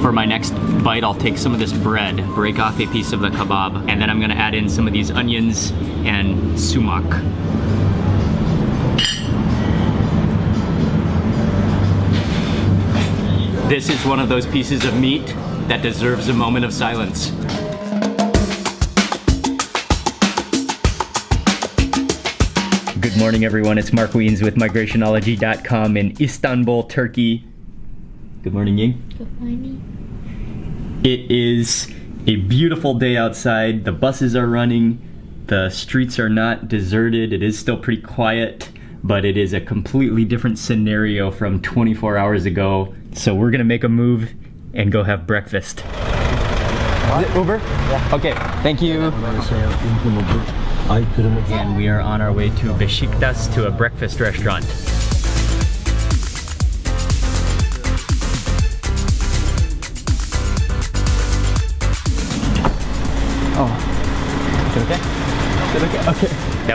For my next bite, I'll take some of this bread, break off a piece of the kebab, and then I'm gonna add in some of these onions and sumac. This is one of those pieces of meat that deserves a moment of silence. Good morning, everyone. It's Mark Wiens with migrationology.com in Istanbul, Turkey. Good morning, Ying. Good morning. It is a beautiful day outside. The buses are running. The streets are not deserted. It is still pretty quiet, but it is a completely different scenario from 24 hours ago. So we're gonna make a move and go have breakfast. Is it Uber? Yeah. Okay, thank you. And we are on our way to Beşiktaş to a breakfast restaurant.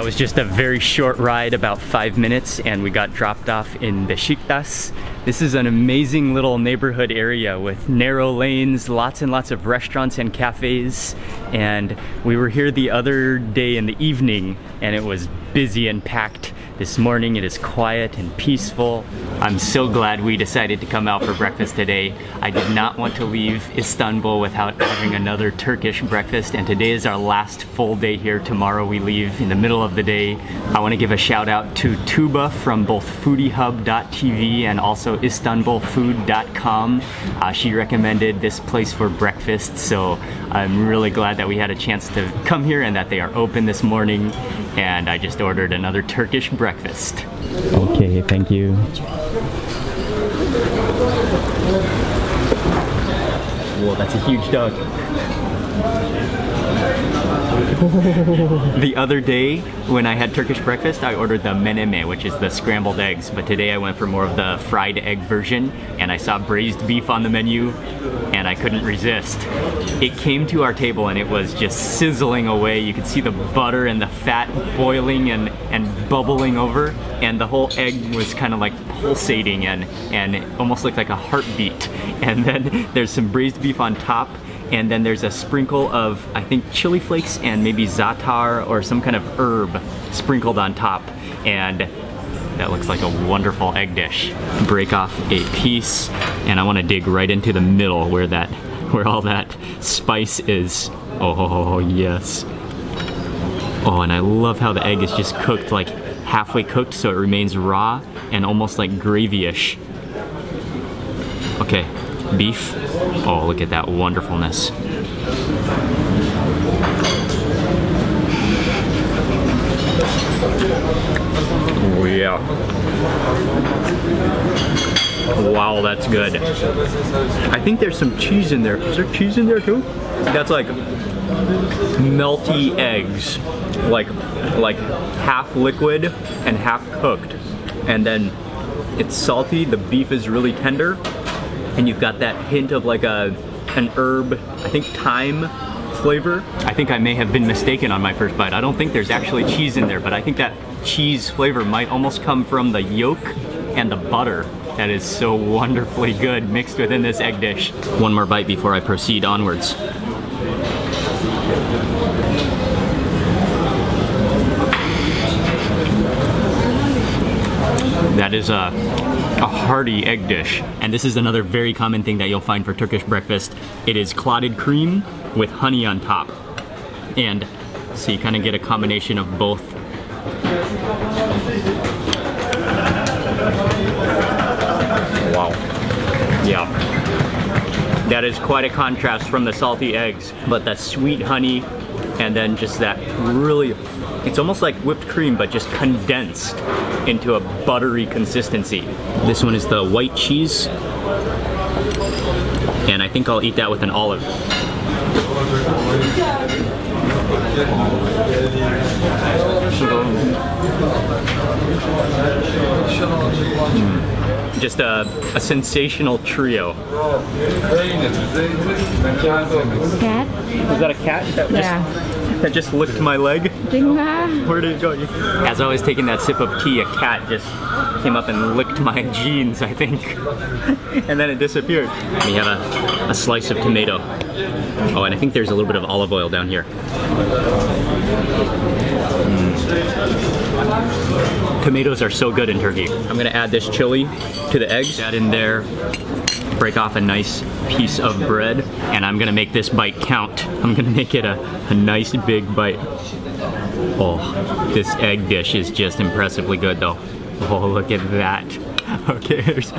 Was just a very short ride, about five minutes, and we got dropped off in Beşiktaş. This is an amazing little neighborhood area with narrow lanes, lots and lots of restaurants and cafes. And we were here the other day in the evening, and it was busy and packed. This morning it is quiet and peaceful. I'm so glad we decided to come out for breakfast today. I did not want to leave Istanbul without having another Turkish breakfast and today is our last full day here. Tomorrow we leave in the middle of the day. I want to give a shout out to Tuba from both foodiehub.tv and also istanbulfood.com. Uh, she recommended this place for breakfast so I'm really glad that we had a chance to come here and that they are open this morning and I just ordered another Turkish breakfast. Okay, thank you. Whoa, that's a huge dog. the other day when I had Turkish breakfast, I ordered the meneme, which is the scrambled eggs. But today I went for more of the fried egg version and I saw braised beef on the menu and I couldn't resist. It came to our table and it was just sizzling away. You could see the butter and the fat boiling and, and bubbling over and the whole egg was kind of like pulsating and, and almost looked like a heartbeat. And then there's some braised beef on top and then there's a sprinkle of I think chili flakes and maybe za'atar or some kind of herb sprinkled on top and that looks like a wonderful egg dish. Break off a piece and I want to dig right into the middle where that where all that spice is. Oh yes. Oh and I love how the egg is just cooked like halfway cooked so it remains raw and almost like gravy-ish. Okay, beef. Oh, look at that wonderfulness. Oh yeah. Wow, that's good. I think there's some cheese in there. Is there cheese in there too? That's like melty eggs. Like like half liquid and half cooked. And then it's salty, the beef is really tender, and you've got that hint of like a an herb, I think thyme flavor. I think I may have been mistaken on my first bite. I don't think there's actually cheese in there, but I think that cheese flavor might almost come from the yolk and the butter that is so wonderfully good mixed within this egg dish. One more bite before I proceed onwards. That is a, a hearty egg dish. And this is another very common thing that you'll find for Turkish breakfast. It is clotted cream with honey on top. And so you kind of get a combination of both. Wow. Yeah. That is quite a contrast from the salty eggs, but that sweet honey and then just that really, it's almost like whipped cream, but just condensed into a buttery consistency. This one is the white cheese, and I think I'll eat that with an olive. Mm. Just a, a sensational trio. Cat? Is that a cat that Yeah. Just that just licked my leg? Jing ha. Where did it go? As I was taking that sip of tea, a cat just came up and licked my jeans, I think. and then it disappeared. We have a a slice of tomato. Oh, and I think there's a little bit of olive oil down here. Mm. Tomatoes are so good in Turkey. I'm gonna add this chili to the eggs, add in there, break off a nice piece of bread, and I'm gonna make this bite count. I'm gonna make it a, a nice big bite. Oh, this egg dish is just impressively good though. Oh, look at that. Okay, there's,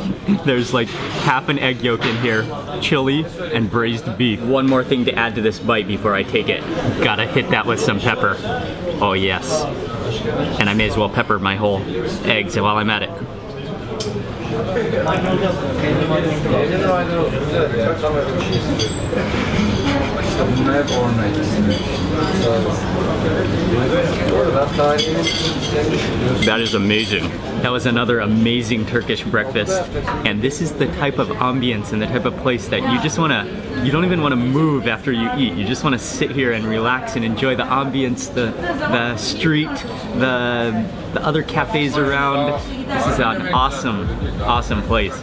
there's like half an egg yolk in here, chili, and braised beef. One more thing to add to this bite before I take it. Gotta hit that with some pepper. Oh yes. And I may as well pepper my whole eggs while I'm at it. That is amazing. That was another amazing Turkish breakfast. And this is the type of ambience and the type of place that you just want to, you don't even want to move after you eat. You just want to sit here and relax and enjoy the ambience, the, the street, the, the other cafes around. This is an awesome, awesome place.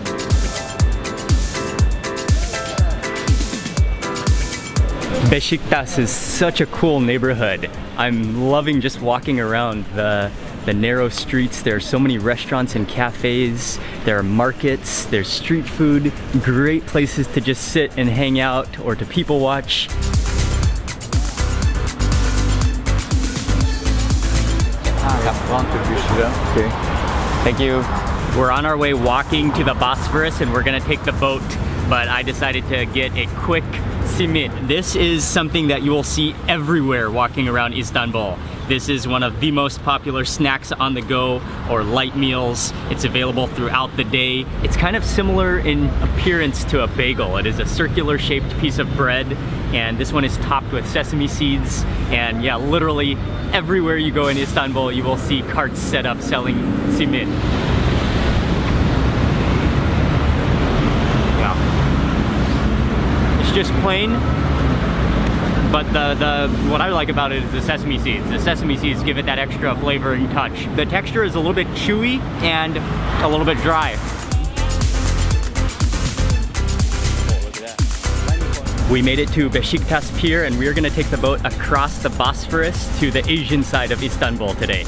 Beşiktaş is such a cool neighborhood. I'm loving just walking around the the narrow streets. There are so many restaurants and cafes. There are markets. There's street food. Great places to just sit and hang out or to people watch. Okay. Thank you. We're on our way walking to the Bosphorus and we're gonna take the boat, but I decided to get a quick simit. This is something that you will see everywhere walking around Istanbul. This is one of the most popular snacks on the go or light meals. It's available throughout the day. It's kind of similar in appearance to a bagel. It is a circular shaped piece of bread and this one is topped with sesame seeds and yeah, literally everywhere you go in Istanbul you will see carts set up selling simit. Yeah. It's just plain but the, the what I like about it is the sesame seeds. The sesame seeds give it that extra flavor and touch. The texture is a little bit chewy and a little bit dry. We made it to Beşiktaş Pier and we're gonna take the boat across the Bosphorus to the Asian side of Istanbul today.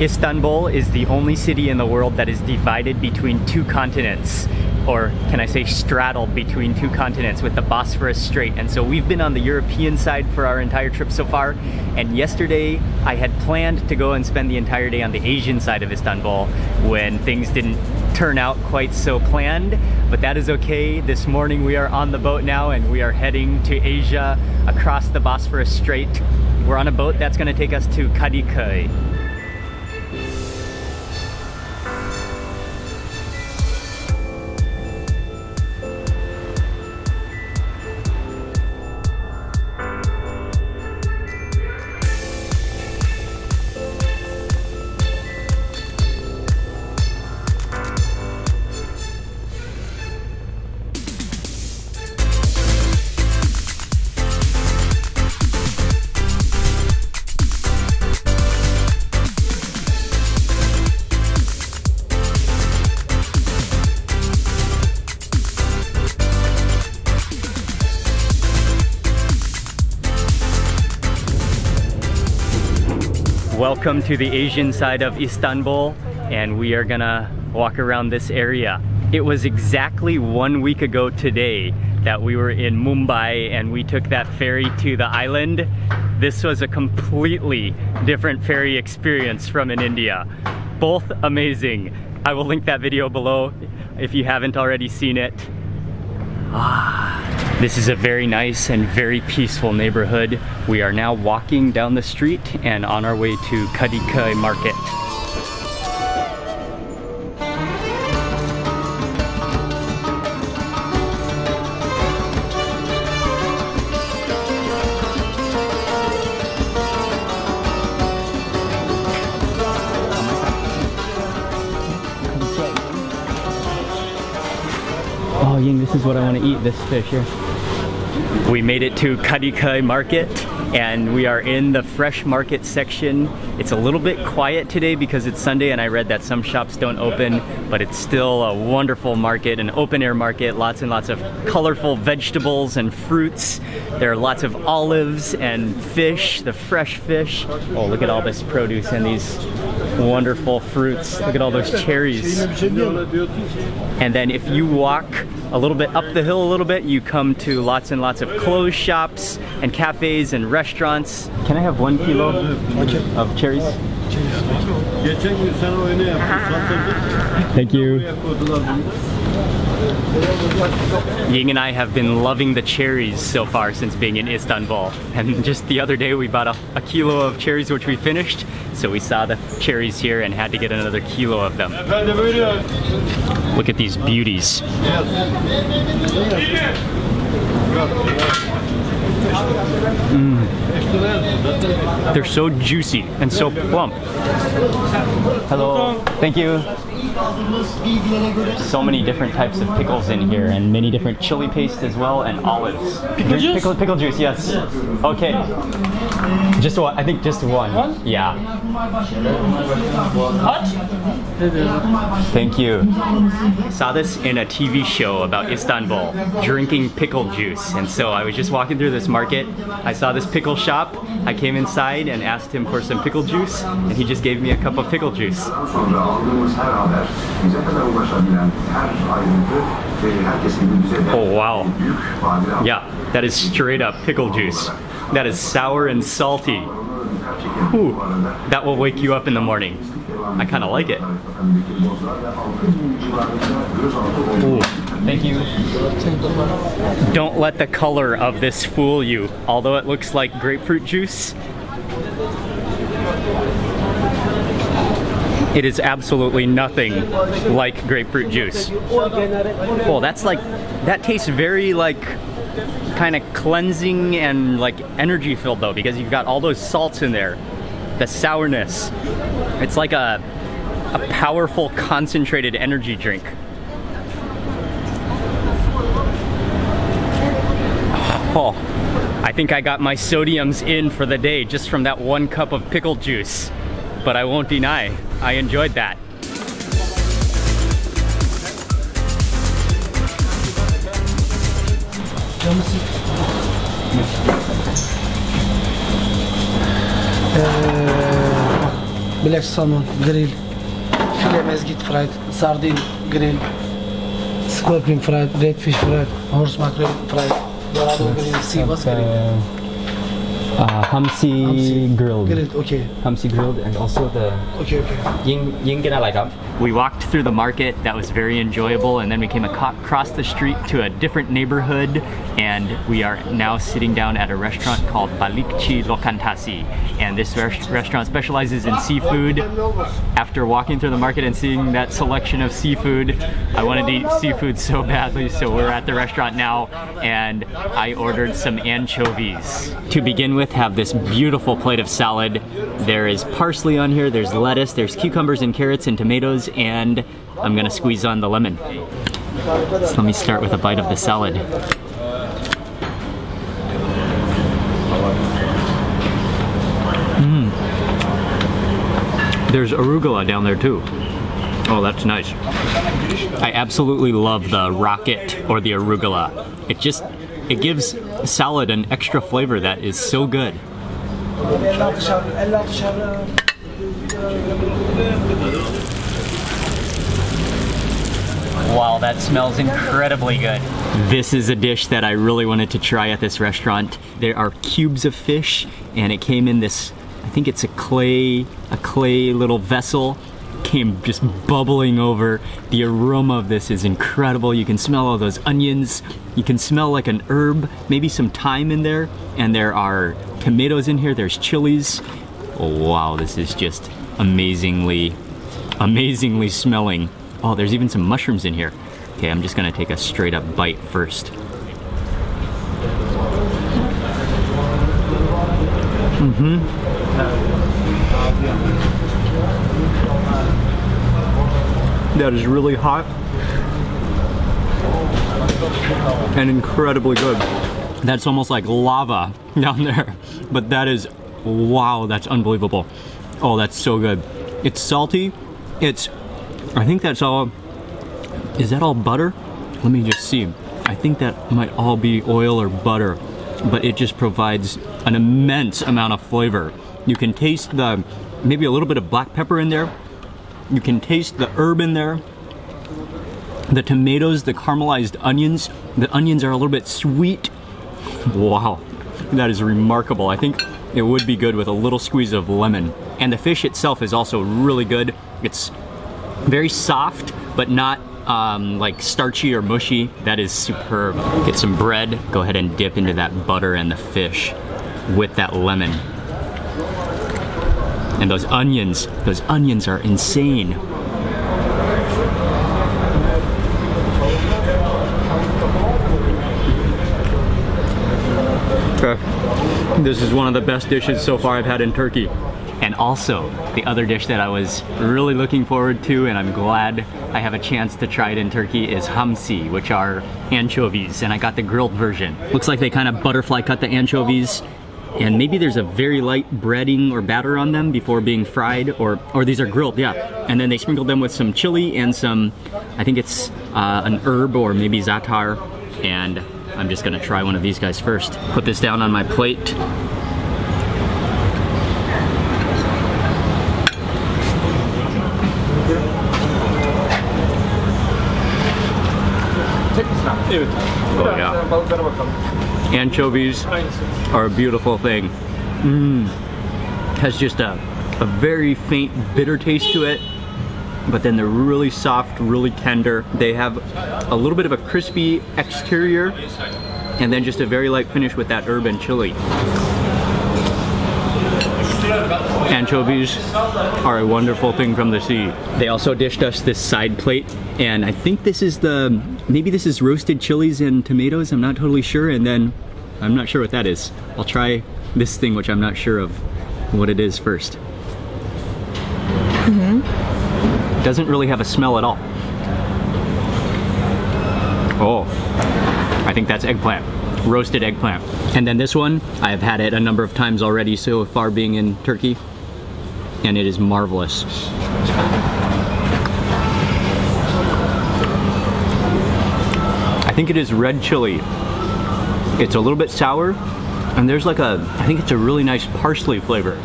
Istanbul is the only city in the world that is divided between two continents or can I say straddled between two continents with the Bosphorus Strait. And so we've been on the European side for our entire trip so far. And yesterday I had planned to go and spend the entire day on the Asian side of Istanbul when things didn't turn out quite so planned, but that is okay. This morning we are on the boat now and we are heading to Asia across the Bosphorus Strait. We're on a boat that's gonna take us to Kadıköy. Welcome to the Asian side of Istanbul and we are gonna walk around this area. It was exactly one week ago today that we were in Mumbai and we took that ferry to the island. This was a completely different ferry experience from in India. Both amazing. I will link that video below if you haven't already seen it. Ah. This is a very nice and very peaceful neighborhood. We are now walking down the street and on our way to Kadıköy Market. Oh Ying, this is what I want to eat, this fish here. We made it to Kadıköy Market and we are in the fresh market section. It's a little bit quiet today because it's Sunday and I read that some shops don't open, but it's still a wonderful market, an open air market, lots and lots of colorful vegetables and fruits. There are lots of olives and fish, the fresh fish. Oh, look at all this produce and these wonderful fruits. Look at all those cherries. And then if you walk a little bit up the hill a little bit, you come to lots and lots of clothes shops and cafes and restaurants. Can I have one kilo of cherries? Thank you. Ying and I have been loving the cherries so far since being in Istanbul. And just the other day we bought a, a kilo of cherries which we finished. So we saw the cherries here and had to get another kilo of them. Look at these beauties. Mm. They're so juicy and so plump. Hello. Thank you. So many different types of pickles in here and many different chili paste as well and olives. Pickle juice? Pickle, pickle juice, yes. Okay. Just one, I think just one. One? Yeah. Hot? Thank you. Saw this in a TV show about Istanbul, drinking pickle juice. And so I was just walking through this market. I saw this pickle shop. I came inside and asked him for some pickle juice, and he just gave me a cup of pickle juice. Oh, wow. Yeah, that is straight up pickle juice. That is sour and salty. Whew, that will wake you up in the morning. I kind of like it. Thank you. Don't let the color of this fool you. Although it looks like grapefruit juice, it is absolutely nothing like grapefruit juice. Oh, that's like, that tastes very like kind of cleansing and like energy filled though because you've got all those salts in there. The sourness. It's like a, a powerful concentrated energy drink. Oh, I think I got my sodiums in for the day just from that one cup of pickle juice. But I won't deny, I enjoyed that. Uh, Grill. Filet mezgit fried. Sardine, grill. Scorpion fried. Redfish fried. Horse mackerel fried. Dorado grill. Sea bass grill. Uh, Hamsi, grilled. Grilled, okay. Hamsi grilled and also the Okay, okay. Ying Ying cái này like We walked through the market. That was very enjoyable, and then we came across the street to a different neighborhood, and we are now sitting down at a restaurant called Balıkçı Lokantası. And this res- restaurant specializes in seafood. After walking through the market and seeing that selection of seafood, I wanted to eat seafood so badly. So we're at the restaurant now, and I ordered some anchovies. To begin with, have this beautiful plate of salad. There is parsley on here. There's lettuce. There's cucumbers and carrots and tomatoes, and I'm gonna squeeze on the lemon. So let me start with a bite of the salad. Mm. There's arugula down there too. Oh, that's nice. I absolutely love the rocket or the arugula. It just it gives salad an extra flavor that is so good. 56 şarjı, 56 şarjı. Wow, that smells incredibly good. This is a dish that I really wanted to try at this restaurant. There are cubes of fish, and it came in this, I think it's a clay, a clay little vessel. Came just bubbling over. The aroma of this is incredible. You can smell all those onions. You can smell like an herb, maybe some thyme in there. And there are tomatoes in here. There's chilies. Oh, wow, this is just amazingly amazingly smelling. Oh, there's even some mushrooms in here. Okay, I'm just gonna take a straight up bite first. Mm-hmm. That is really hot. and incredibly good. That's almost like lava down there, but that is, wow, that's unbelievable. Oh, that's so good. It's salty. It's, I think that's all, is that all butter? Let me just see. I think that might all be oil or butter, but it just provides an immense amount of flavor. You can taste the, maybe a little bit of black pepper in there. You can taste the herb in there. The tomatoes, the caramelized onions. The onions are a little bit sweet. Wow, that is remarkable. I think it would be good with a little squeeze of lemon. And the fish itself is also really good. It's very soft, but not um, like starchy or mushy. That is superb. Get some bread, go ahead and dip into that butter and the fish with that lemon. And those onions, those onions are insane. Okay. This is one of the best dishes so far I've had in Turkey. And also, the other dish that I was really looking forward to, and I'm glad I have a chance to try it in Turkey, is hamsi, which are anchovies, and I got the grilled version. Looks like they kind of butterfly cut the anchovies, and maybe there's a very light breading or batter on them before being fried, or, or these are grilled, yeah. And then they sprinkle them with some chili and some, I think it's uh, an herb or maybe za'atar, and I'm just gonna try one of these guys first. Put this down on my plate. Oh yeah. Anchovies are a beautiful thing. Mmm. Has just a, a very faint bitter taste to it, but then they're really soft, really tender. They have a little bit of a crispy exterior, and then just a very light finish with that herb and chili. Anchovies are a wonderful thing from the sea. They also dished us this side plate, and I think this is the, maybe this is roasted chilies and tomatoes, I'm not totally sure, and then I'm not sure what that is. I'll try this thing, which I'm not sure of what it is 1st mm-hmm. Doesn't really have a smell at all. Oh, I think that's eggplant roasted eggplant. And then this one, I've had it a number of times already so far being in Turkey, and it is marvelous. I think it is red chili. It's a little bit sour, and there's like a, I think it's a really nice parsley flavor.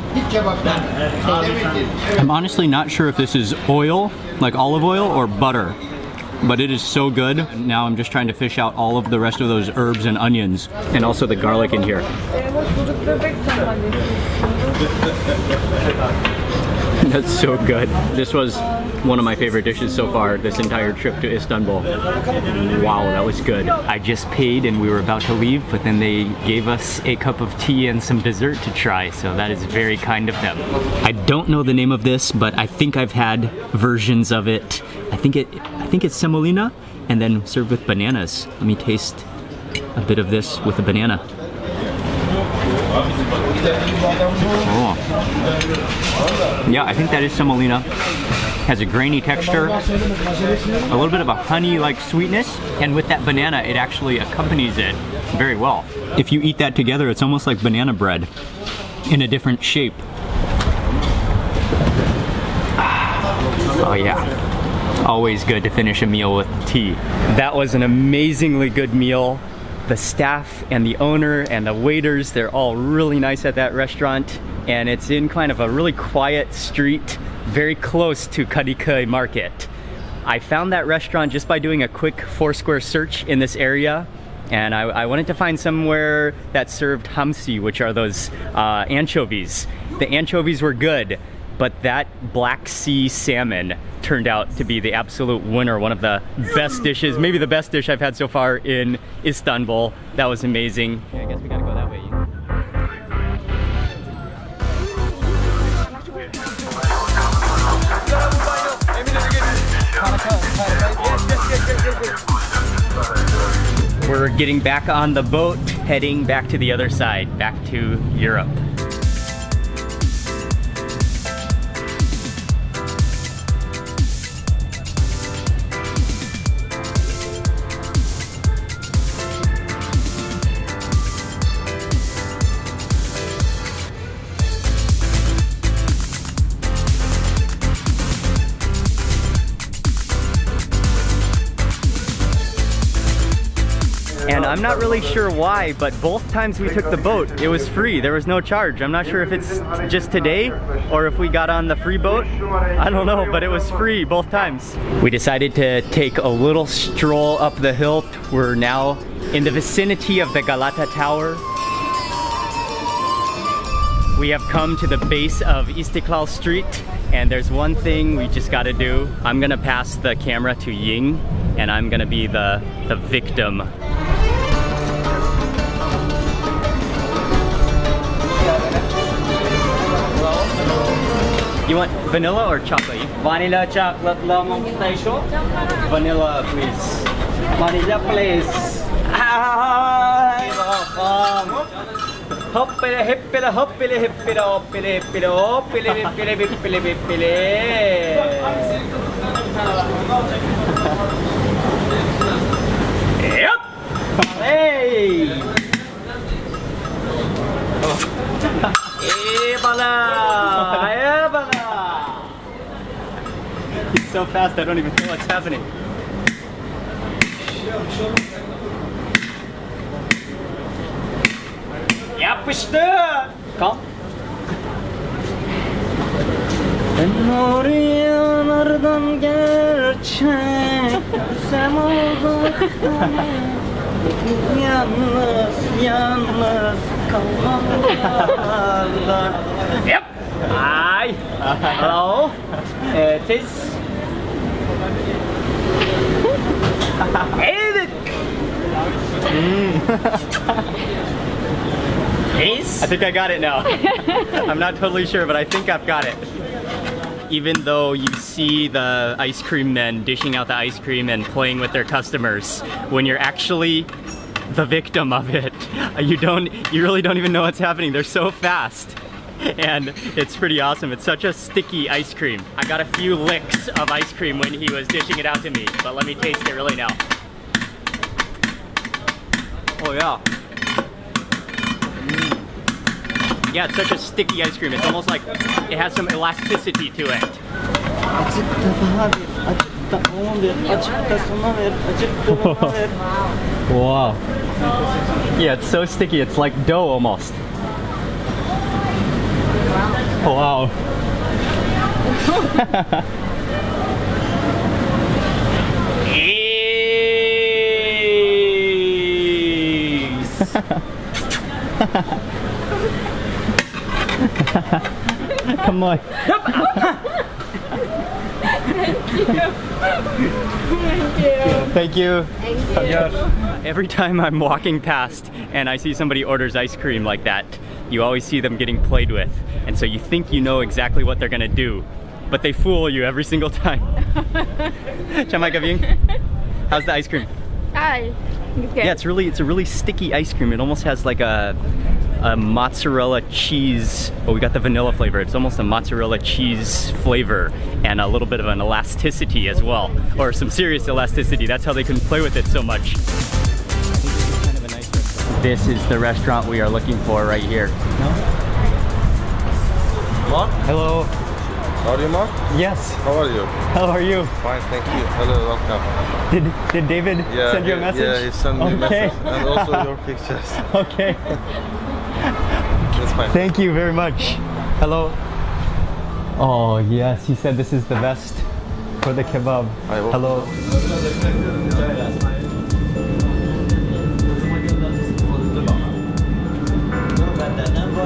I'm honestly not sure if this is oil, like olive oil, or butter but it is so good. Now I'm just trying to fish out all of the rest of those herbs and onions and also the garlic in here. That's so good. This was one of my favorite dishes so far this entire trip to Istanbul. Wow, that was good. I just paid and we were about to leave, but then they gave us a cup of tea and some dessert to try, so that is very kind of them. I don't know the name of this, but I think I've had versions of it. I think it I think it's semolina and then served with bananas. Let me taste a bit of this with a banana. Oh. Yeah, I think that is semolina. Has a grainy texture, a little bit of a honey-like sweetness, and with that banana, it actually accompanies it very well. If you eat that together, it's almost like banana bread in a different shape. Ah. Oh yeah, always good to finish a meal with tea. That was an amazingly good meal the staff and the owner and the waiters, they're all really nice at that restaurant. And it's in kind of a really quiet street, very close to Kadıköy Market. I found that restaurant just by doing a quick Foursquare search in this area. And I, I wanted to find somewhere that served hamsi, which are those uh, anchovies. The anchovies were good, but that Black Sea salmon turned out to be the absolute winner, one of the best dishes, maybe the best dish I've had so far in Istanbul. That was amazing. Okay, I guess we gotta go that way. We're getting back on the boat, heading back to the other side, back to Europe. And I'm not really sure why, but both times we took the boat, it was free. There was no charge. I'm not sure if it's just today or if we got on the free boat. I don't know, but it was free both times. We decided to take a little stroll up the hill. We're now in the vicinity of the Galata Tower. We have come to the base of Istiklal Street and there's one thing we just gotta do. I'm gonna pass the camera to Ying and I'm gonna be the, the victim. You want vanilla or chocolate? Vanilla chocolate lemon pistachio. Vanilla, please. Vanilla please. Hoppele hippele hoppele hippele hoppele hippele hoppele hippele hippele hippele. So fast I don't even know what's happening. Yapıştı! Kalk. Ben oraya nereden gerçek Sen uzaktan Yalnız yalnız kalmalardan Yep! Hi! Hello! It is... Edit! Is? Mm. I think I got it now. I'm not totally sure, but I think I've got it. Even though you see the ice cream men dishing out the ice cream and playing with their customers, when you're actually the victim of it, you don't, you really don't even know what's happening. They're so fast. And it's pretty awesome. It's such a sticky ice cream. I got a few licks of ice cream when he was dishing it out to me, but let me taste it really now. Oh yeah. Mm. Yeah, it's such a sticky ice cream. It's almost like it has some elasticity to it. Wow. Yeah, it's so sticky. It's like dough almost. Oh, wow. Ace. Come on. Thank you. Thank you. Every time I'm walking past and I see somebody orders ice cream like that, you always see them getting played with. And so you think you know exactly what they're gonna do, but they fool you every single time. How's the ice cream? Hi. Yeah, it's really it's a really sticky ice cream. It almost has like a a mozzarella cheese. Oh, we got the vanilla flavor. It's almost a mozzarella cheese flavor and a little bit of an elasticity as well, or some serious elasticity. That's how they can play with it so much. This is the restaurant we are looking for right here. Mark? Hello. How are you, Mark? Yes. How are you? How are you? Fine, thank you. Hello, welcome. Did did David Yeah, send you a message? Yeah, he sent me a Okay. message. And also your pictures. Okay. That's fine. Thank you very much. Hello. Oh yes, he said this is the best for the kebab. Hello.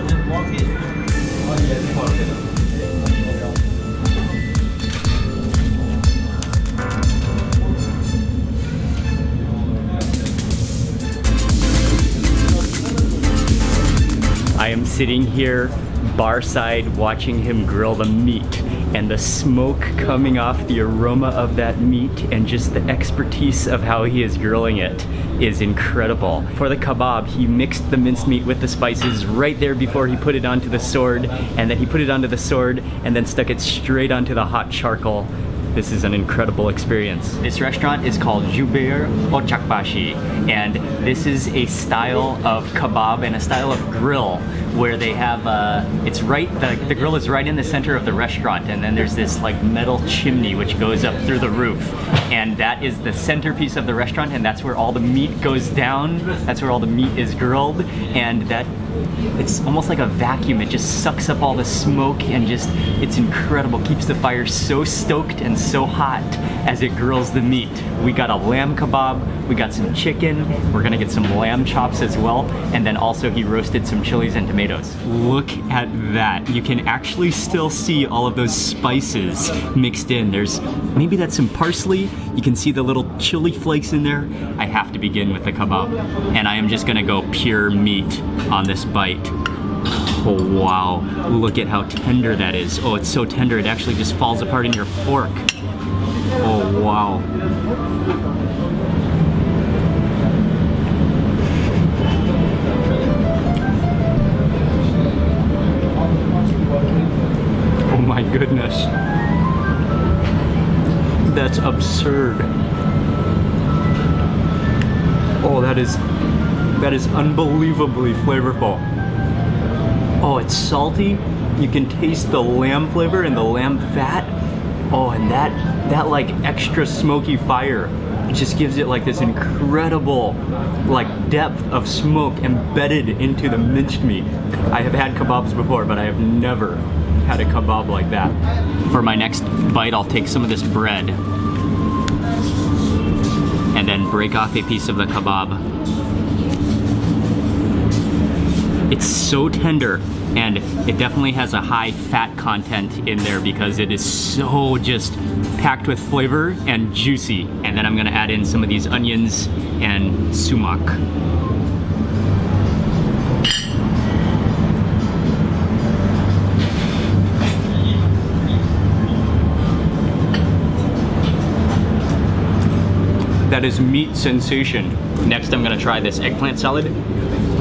am sitting here bar side watching him grill the meat and the smoke coming off the aroma of that meat and just the expertise of how he is grilling it is incredible. For the kebab, he mixed the minced meat with the spices right there before he put it onto the sword and then he put it onto the sword and then stuck it straight onto the hot charcoal. This is an incredible experience. This restaurant is called Zübeyir Ocakbaşı, and this is a style of kebab and a style of grill where they have uh, it's right the, the grill is right in the center of the restaurant and then there's this like metal chimney which goes up through the roof. And that is the centerpiece of the restaurant and that's where all the meat goes down. That's where all the meat is grilled and that it's almost like a vacuum. It just sucks up all the smoke and just it's incredible. Keeps the fire so stoked and so hot as it grills the meat. We got a lamb kebab we got some chicken we're gonna get some lamb chops as well and then also he roasted some chilies and tomatoes. Look at that. You can actually still see all of those spices mixed in. There's maybe that's some parsley. You can see the little chili flakes in there. I have to begin with the kebab. And i am just gonna go pure meat on this bite Oh wow, look at how tender that is. Oh, it's so tender it actually just falls apart in your fork. Oh wow. Oh my goodness. That's absurd. Oh, that is that is unbelievably flavorful. Oh, it's salty. You can taste the lamb flavor and the lamb fat. Oh, and that that like extra smoky fire it just gives it like this incredible like depth of smoke embedded into the minced meat. I have had kebabs before, but I have never had a kebab like that. For my next bite, I'll take some of this bread and then break off a piece of the kebab. It's so tender and it definitely has a high fat content in there because it is so just packed with flavor and juicy. And then I'm gonna add in some of these onions and sumac. That is meat sensation. Next I'm gonna try this eggplant salad.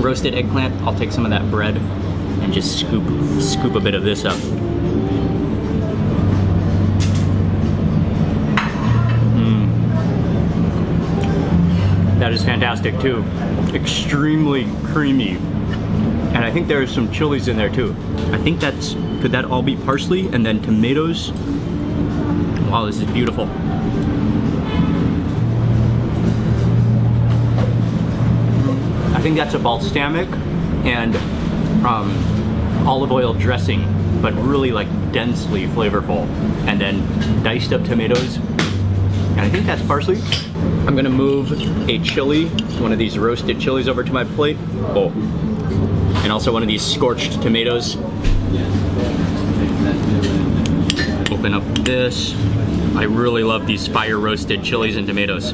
Roasted eggplant, I'll take some of that bread and just scoop scoop a bit of this up. Mm. That is fantastic too. Extremely creamy. And I think there are some chilies in there too. I think that's, could that all be parsley and then tomatoes? Wow, this is beautiful. Think that's a balsamic and um, olive oil dressing, but really like densely flavorful. And then diced up tomatoes. And I think that's parsley. I'm gonna move a chili, one of these roasted chilies over to my plate. Oh. And also one of these scorched tomatoes. Open up this. I really love these fire roasted chilies and tomatoes.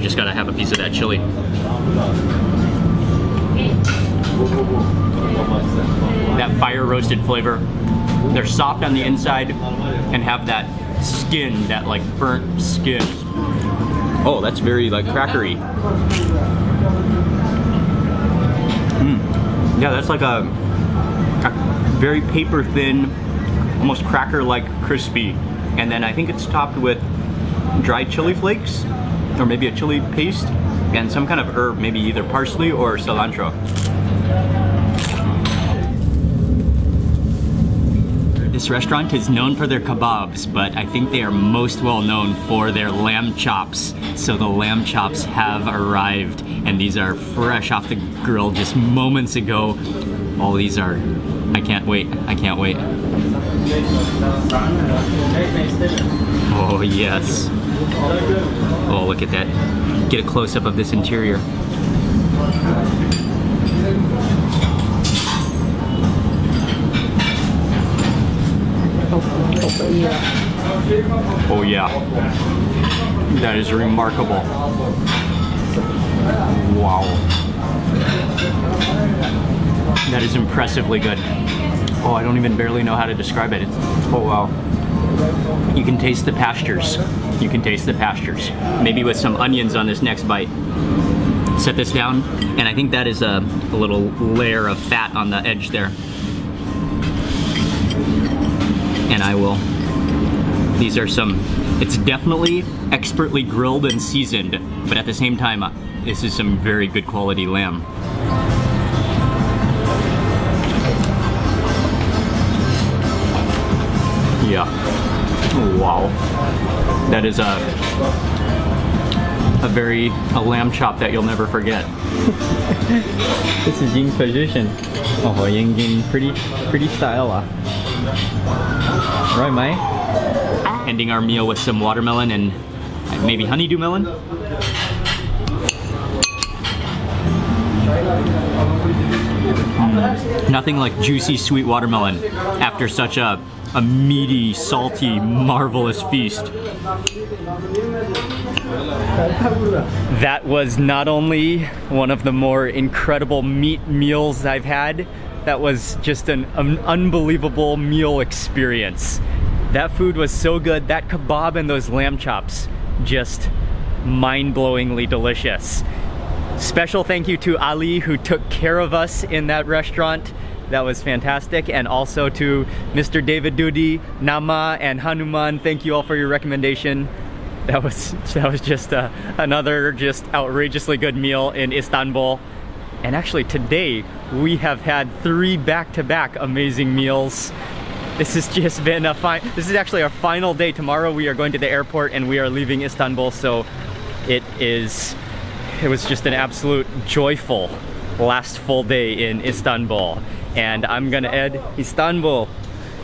I just gotta have a piece of that chili. That fire roasted flavor. They're soft on the inside and have that skin, that like burnt skin. Oh, that's very like crackery. Mm. Yeah, that's like a, a very paper thin, almost cracker like crispy. And then I think it's topped with dried chili flakes or maybe a chili paste and some kind of herb, maybe either parsley or cilantro. This restaurant is known for their kebabs, but I think they are most well known for their lamb chops. So the lamb chops have arrived, and these are fresh off the grill just moments ago. All these are, I can't wait, I can't wait. Oh, yes. Oh, look at that. Get a close up of this interior. Oh yeah. That is remarkable. Wow. That is impressively good. Oh, I don't even barely know how to describe it. It's, oh wow. You can taste the pastures. You can taste the pastures. Maybe with some onions on this next bite. Set this down, and I think that is a, a little layer of fat on the edge there. And I will. These are some, it's definitely expertly grilled and seasoned, but at the same time, uh, this is some very good quality lamb. Yeah. Wow. That is a a very a lamb chop that you'll never forget. this is Ying's position. Oh, Ying Ying, pretty pretty style. ah. Right, Mai? Ending our meal with some watermelon and maybe honeydew melon. Mm. Nothing like juicy sweet watermelon after such a, a meaty, salty, marvelous feast. That was not only one of the more incredible meat meals I've had, that was just an, an unbelievable meal experience. That food was so good. That kebab and those lamb chops, just mind-blowingly delicious. Special thank you to Ali who took care of us in that restaurant. That was fantastic. And also to Mr. David Dudi, Nama, and Hanuman. Thank you all for your recommendation. That was that was just uh, another just outrageously good meal in Istanbul. And actually today we have had three back-to-back amazing meals. This has just been a fine. This is actually our final day. Tomorrow we are going to the airport and we are leaving Istanbul. So it is. It was just an absolute joyful last full day in Istanbul. And I'm gonna end Istanbul.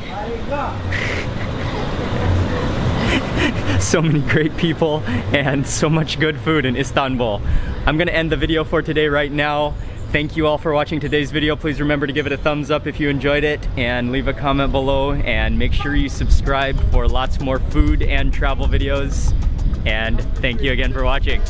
so many great people and so much good food in Istanbul. I'm gonna end the video for today right now. Thank you all for watching today's video. Please remember to give it a thumbs up if you enjoyed it and leave a comment below and make sure you subscribe for lots more food and travel videos. And thank you again for watching.